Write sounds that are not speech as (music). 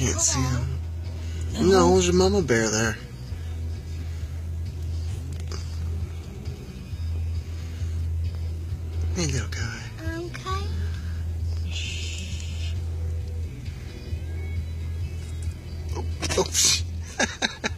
can't see him. Uh-huh. No, there's your mama bear there. Hey, little guy. Okay. Oh, oh. (laughs)